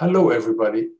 Hello, everybody.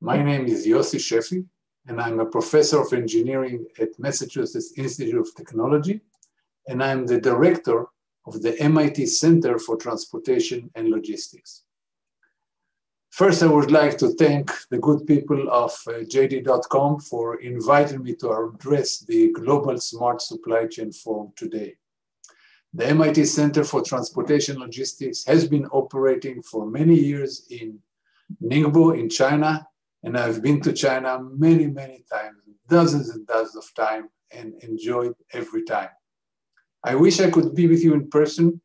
My name is Yossi Sheffi, and I'm a professor of engineering at Massachusetts Institute of Technology, and I'm the director of the MIT Center for Transportation and Logistics. First, I would like to thank the good people of uh, JD.com for inviting me to address the Global Smart Supply Chain Forum today. The MIT Center for Transportation Logistics has been operating for many years in Ningbo in China, and I've been to China many, many times, dozens and dozens of times, and enjoyed every time. I wish I could be with you in person,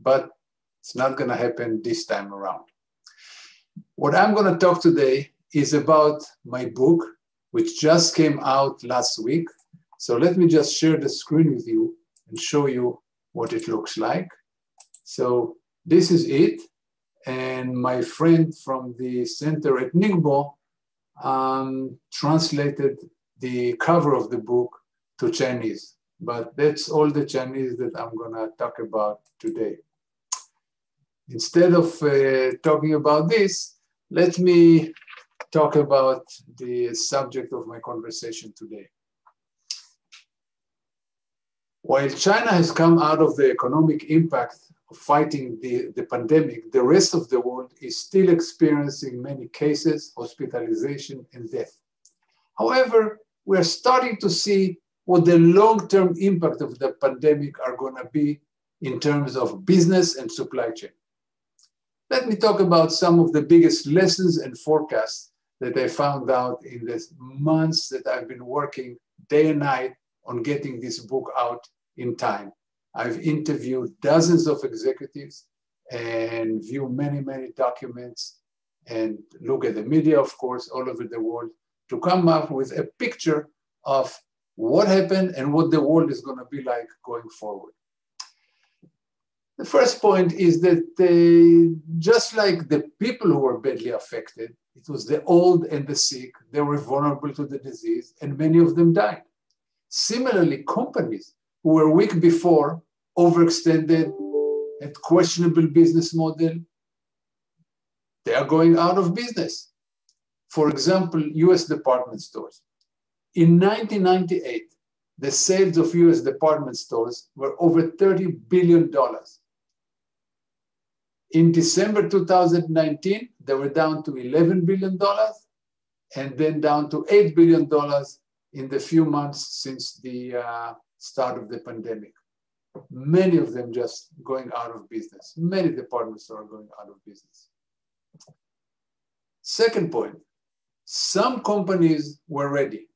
but it's not going to happen this time around. What I'm going to talk today is about my book, which just came out last week. So let me just share the screen with you and show you what it looks like. So this is it. And my friend from the center at Ningbo um, translated the cover of the book to Chinese. But that's all the Chinese that I'm gonna talk about today. Instead of uh, talking about this, let me talk about the subject of my conversation today. While China has come out of the economic impact fighting the, the pandemic, the rest of the world is still experiencing many cases, hospitalization, and death. However, we're starting to see what the long-term impact of the pandemic are going to be in terms of business and supply chain. Let me talk about some of the biggest lessons and forecasts that I found out in the months that I've been working day and night on getting this book out in time. I've interviewed dozens of executives and view many, many documents and look at the media, of course, all over the world to come up with a picture of what happened and what the world is going to be like going forward. The first point is that they, just like the people who were badly affected, it was the old and the sick, they were vulnerable to the disease, and many of them died. Similarly, companies who were weak before, overextended, had questionable business model, they are going out of business. For example, US department stores. In 1998, the sales of US department stores were over $30 billion. In December 2019, they were down to $11 billion and then down to $8 billion in the few months since the uh, start of the pandemic. Many of them just going out of business. Many departments are going out of business. Second point, some companies were ready.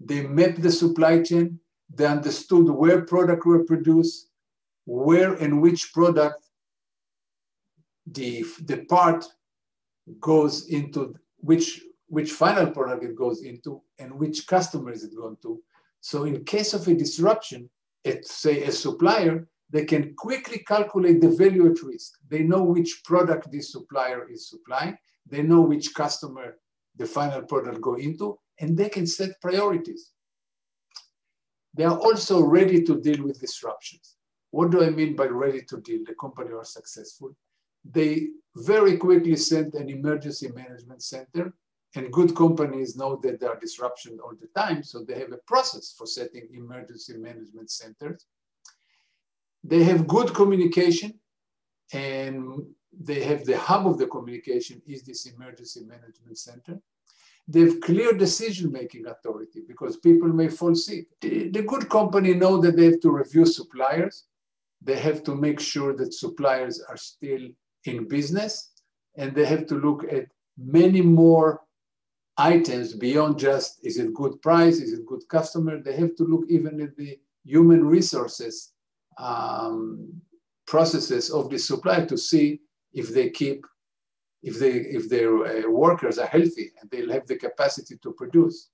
They mapped the supply chain. They understood where product were produced, where and which product the, the part goes into, which which final product it goes into and which customers it going to. So in case of a disruption, at say a supplier, they can quickly calculate the value at risk. They know which product this supplier is supplying. They know which customer the final product go into, and they can set priorities. They are also ready to deal with disruptions. What do I mean by ready to deal? The company are successful. They very quickly sent an emergency management center and good companies know that there are disruptions all the time, so they have a process for setting emergency management centers. They have good communication, and they have the hub of the communication is this emergency management center. They have clear decision-making authority because people may fall sick. The, the good company know that they have to review suppliers. They have to make sure that suppliers are still in business, and they have to look at many more items beyond just is it good price, is it good customer. They have to look even at the human resources um, processes of the supply to see if they keep, if they if their uh, workers are healthy and they'll have the capacity to produce.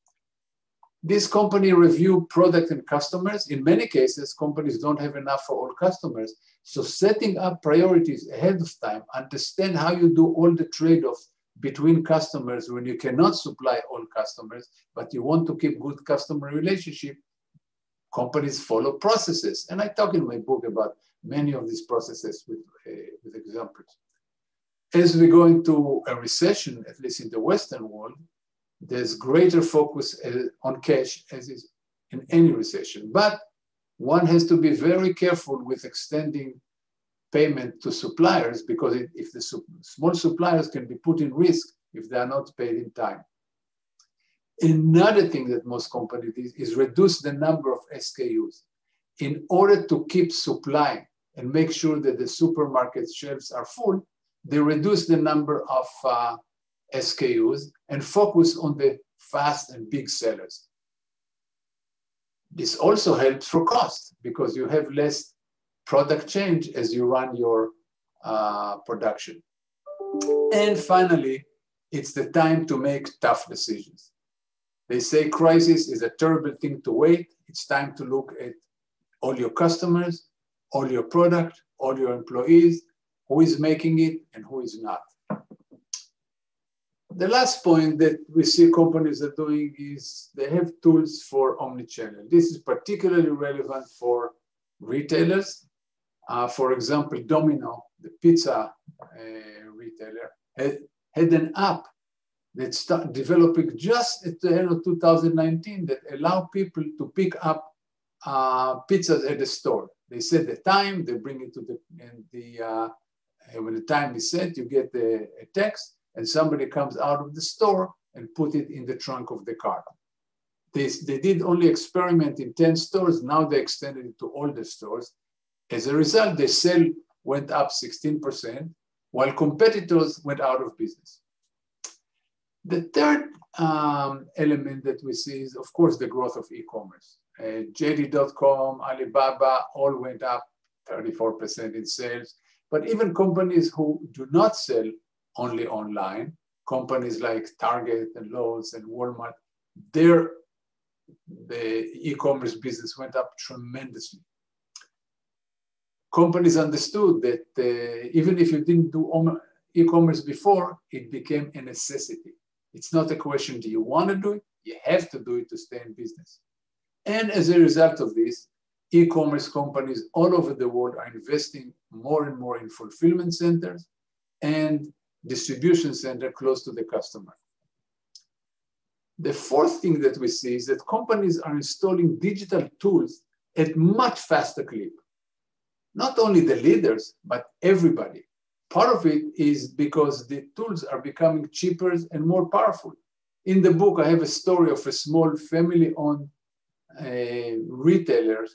This company review product and customers. In many cases, companies don't have enough for all customers. So setting up priorities ahead of time, understand how you do all the trade-offs between customers when you cannot supply all customers, but you want to keep good customer relationship, companies follow processes. And I talk in my book about many of these processes with, uh, with examples. As we go into a recession, at least in the Western world, there's greater focus uh, on cash as is in any recession. But one has to be very careful with extending payment to suppliers because it, if the su small suppliers can be put in risk if they are not paid in time. Another thing that most companies do is reduce the number of SKUs in order to keep supply and make sure that the supermarket shelves are full. They reduce the number of uh, SKUs and focus on the fast and big sellers. This also helps for cost because you have less product change as you run your uh, production. And finally, it's the time to make tough decisions. They say crisis is a terrible thing to wait. It's time to look at all your customers, all your product, all your employees, who is making it and who is not. The last point that we see companies are doing is they have tools for omni-channel. This is particularly relevant for retailers. Uh, for example, Domino, the pizza uh, retailer, had, had an app that started developing just at the end of 2019 that allow people to pick up uh, pizzas at the store. They set the time, they bring it to the, and the uh, when the time is set, you get a text, and somebody comes out of the store and put it in the trunk of the car. They, they did only experiment in 10 stores, now they extended it to all the stores. As a result, the sale went up 16%, while competitors went out of business. The third um, element that we see is, of course, the growth of e-commerce. Uh, JD.com, Alibaba all went up 34% in sales. But even companies who do not sell only online. Companies like Target and Lowe's and Walmart, their the e-commerce business went up tremendously. Companies understood that uh, even if you didn't do e-commerce before, it became a necessity. It's not a question, do you want to do it? You have to do it to stay in business. And as a result of this, e-commerce companies all over the world are investing more and more in fulfillment centers and distribution center close to the customer. The fourth thing that we see is that companies are installing digital tools at much faster clip. Not only the leaders, but everybody. Part of it is because the tools are becoming cheaper and more powerful. In the book, I have a story of a small family-owned uh, retailer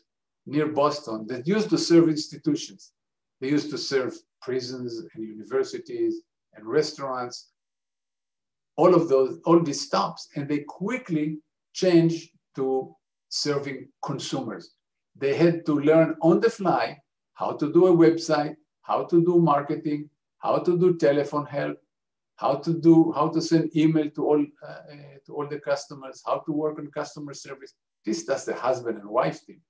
near Boston that used to serve institutions. They used to serve prisons and universities and restaurants, all of those, all these stops, and they quickly changed to serving consumers. They had to learn on the fly how to do a website, how to do marketing, how to do telephone help, how to do how to send email to all uh, to all the customers, how to work on customer service. This does the husband and wife team,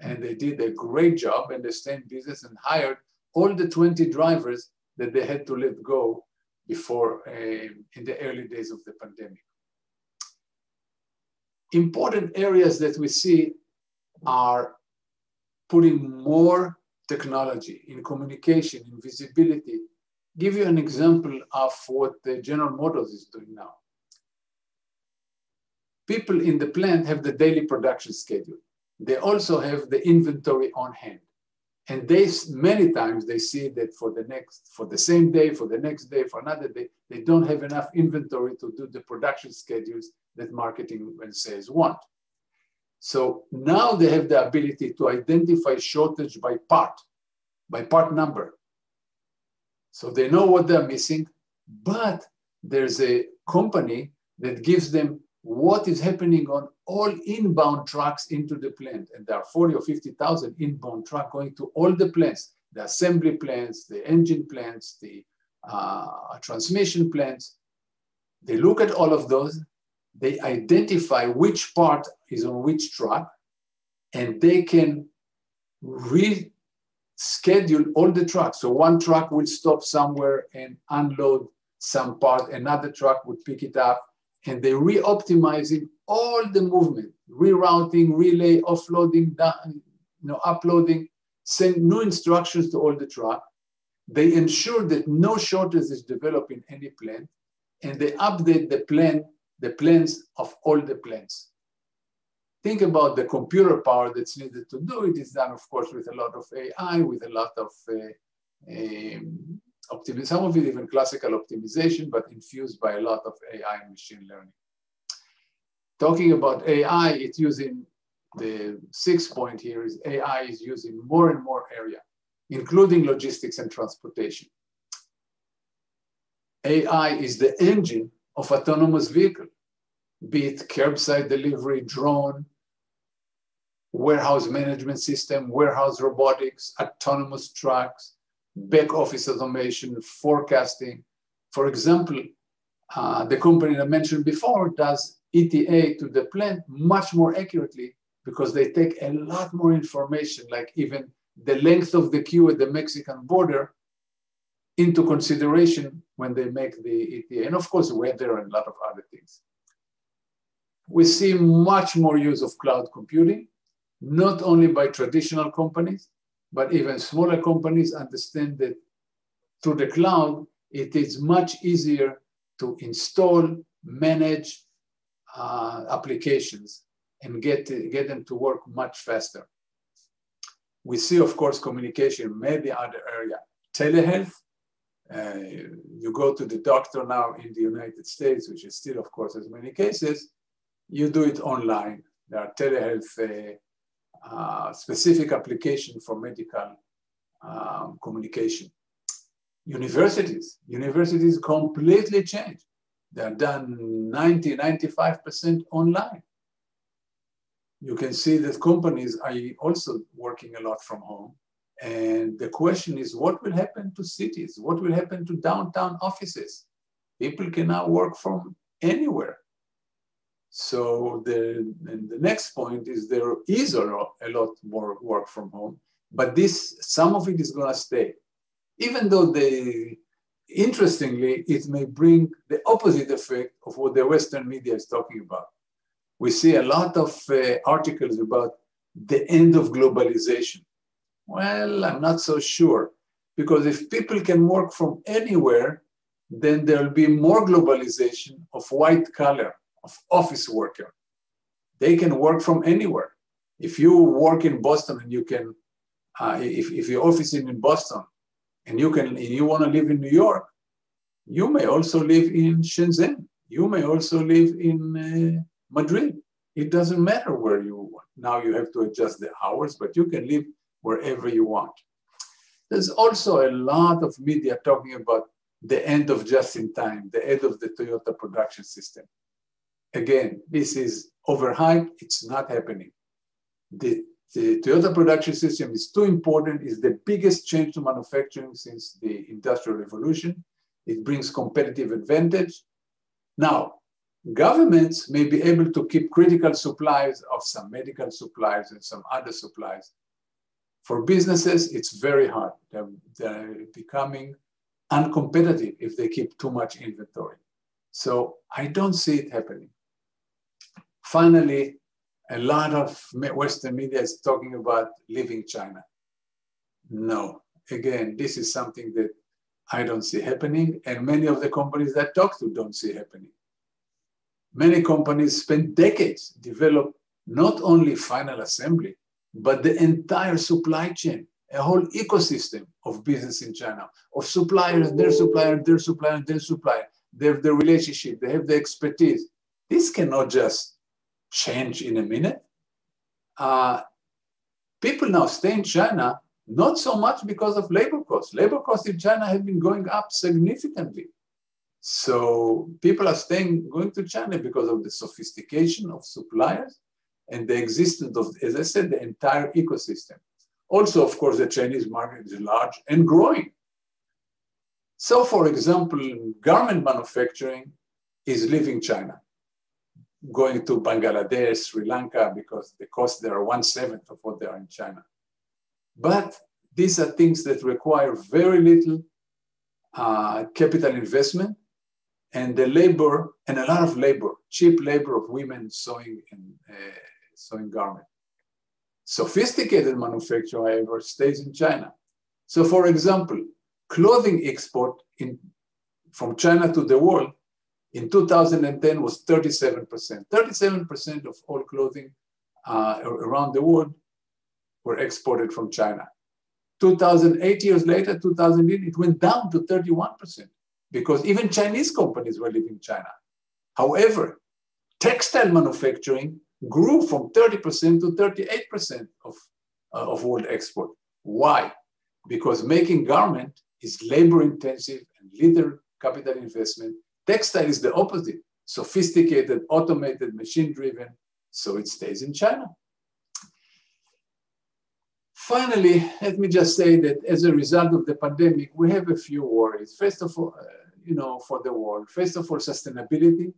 and they did a great job and they stayed in business and hired all the 20 drivers that they had to let go before uh, in the early days of the pandemic. Important areas that we see are putting more technology in communication, in visibility. Give you an example of what the General Motors is doing now. People in the plant have the daily production schedule. They also have the inventory on hand. And they many times they see that for the next, for the same day, for the next day, for another day, they don't have enough inventory to do the production schedules that marketing and sales want. So now they have the ability to identify shortage by part, by part number. So they know what they're missing, but there's a company that gives them what is happening on all inbound trucks into the plant. And there are 40 or 50,000 inbound trucks going to all the plants, the assembly plants, the engine plants, the uh, transmission plants. They look at all of those, they identify which part is on which truck, and they can reschedule all the trucks. So one truck will stop somewhere and unload some part, another truck would pick it up, and they're re-optimizing all the movement, rerouting, relay, offloading, you know, uploading, send new instructions to all the truck. they ensure that no shortage is developed in any plant, and they update the plan, the plans of all the plans. Think about the computer power that's needed to do it. It's done, of course, with a lot of AI, with a lot of uh, um, some of it even classical optimization, but infused by a lot of AI and machine learning. Talking about AI, it's using the sixth point here is AI is using more and more area, including logistics and transportation. AI is the engine of autonomous vehicle, be it curbside delivery, drone, warehouse management system, warehouse robotics, autonomous trucks, back office automation, forecasting. For example, uh, the company I mentioned before does ETA to the plant much more accurately because they take a lot more information, like even the length of the queue at the Mexican border into consideration when they make the ETA. And of course, weather and a lot of other things. We see much more use of cloud computing, not only by traditional companies, but even smaller companies understand that through the cloud, it is much easier to install, manage uh, applications and get, get them to work much faster. We see, of course, communication, maybe other area. Telehealth, uh, you go to the doctor now in the United States, which is still, of course, as many cases, you do it online. There are telehealth uh, uh, specific application for medical um, communication. Universities, universities completely changed. They're done 90, 95% online. You can see that companies are also working a lot from home. And the question is, what will happen to cities? What will happen to downtown offices? People can now work from anywhere. So the, the next point is there is a lot, a lot more work from home, but this some of it is going to stay, even though they interestingly it may bring the opposite effect of what the Western media is talking about. We see a lot of uh, articles about the end of globalization. Well, I'm not so sure because if people can work from anywhere, then there'll be more globalization of white collar of office worker. They can work from anywhere. If you work in Boston and you can, uh, if, if your office is in Boston and you can, you want to live in New York, you may also live in Shenzhen. You may also live in uh, Madrid. It doesn't matter where you now you have to adjust the hours, but you can live wherever you want. There's also a lot of media talking about the end of just in time, the end of the Toyota production system. Again, this is overhyped, it's not happening. The, the Toyota production system is too important, it's the biggest change to manufacturing since the Industrial Revolution. It brings competitive advantage. Now, governments may be able to keep critical supplies of some medical supplies and some other supplies. For businesses, it's very hard. They're, they're becoming uncompetitive if they keep too much inventory. So I don't see it happening. Finally, a lot of Western media is talking about leaving China. No, again, this is something that I don't see happening, and many of the companies that I talk to don't see happening. Many companies spend decades develop not only final assembly, but the entire supply chain, a whole ecosystem of business in China, of suppliers, their supplier, their supplier, their supplier. They have the relationship, they have the expertise. This cannot just change in a minute. Uh, people now stay in China not so much because of labor costs. Labor costs in China have been going up significantly. So people are staying, going to China because of the sophistication of suppliers and the existence of, as I said, the entire ecosystem. Also, of course, the Chinese market is large and growing. So, for example, garment manufacturing is leaving China going to Bangladesh, Sri Lanka, because the costs there are one seventh of what they are in China. But these are things that require very little uh, capital investment and the labor, and a lot of labor, cheap labor of women sewing and uh, sewing garment. Sophisticated manufacture, however, stays in China. So for example, clothing export in, from China to the world in 2010 was 37%. 37% of all clothing uh, around the world were exported from China. 2008 years later, 2008, it went down to 31% because even Chinese companies were leaving China. However, textile manufacturing grew from 30% to 38% of, uh, of world export. Why? Because making garment is labor intensive and little capital investment. Textile is the opposite, sophisticated, automated, machine driven, so it stays in China. Finally, let me just say that as a result of the pandemic, we have a few worries. First of all, uh, you know, for the world. First of all, sustainability.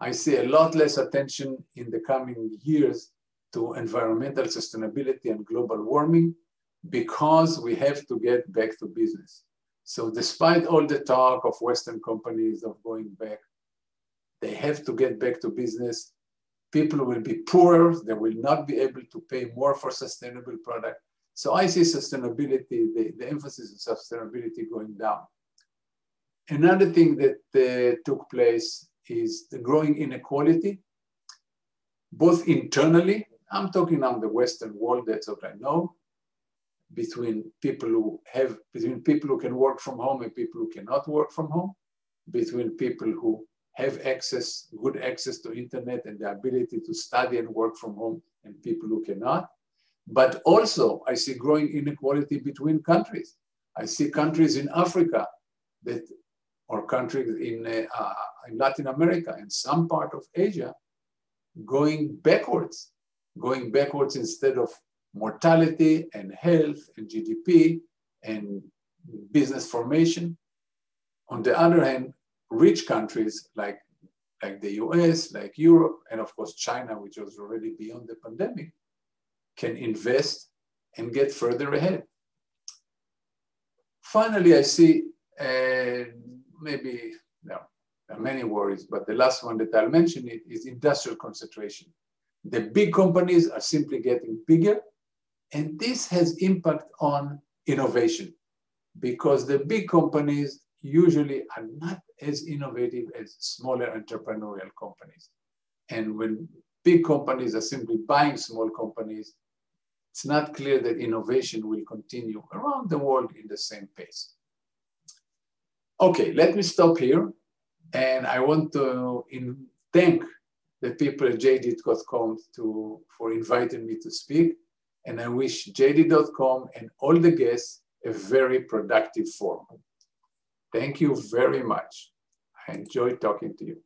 I see a lot less attention in the coming years to environmental sustainability and global warming because we have to get back to business. So despite all the talk of Western companies of going back, they have to get back to business. People will be poorer. They will not be able to pay more for sustainable product. So I see sustainability, the, the emphasis on sustainability going down. Another thing that uh, took place is the growing inequality, both internally, I'm talking on the Western world, that's what I know, between people who have, between people who can work from home and people who cannot work from home, between people who have access, good access to internet and the ability to study and work from home and people who cannot. But also I see growing inequality between countries. I see countries in Africa that, or countries in, uh, Latin America and some part of Asia going backwards, going backwards instead of mortality and health and GDP and business formation. On the other hand, rich countries like, like the US, like Europe, and of course China, which was already beyond the pandemic, can invest and get further ahead. Finally, I see uh, maybe no, many worries, but the last one that I'll mention it is industrial concentration. The big companies are simply getting bigger and this has impact on innovation because the big companies usually are not as innovative as smaller entrepreneurial companies. And when big companies are simply buying small companies, it's not clear that innovation will continue around the world in the same pace. Okay, let me stop here. And I want to in, thank the people at JD.com to, for inviting me to speak. And I wish JD.com and all the guests a very productive forum. Thank you very much. I enjoyed talking to you.